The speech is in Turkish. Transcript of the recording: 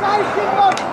Sakin bak!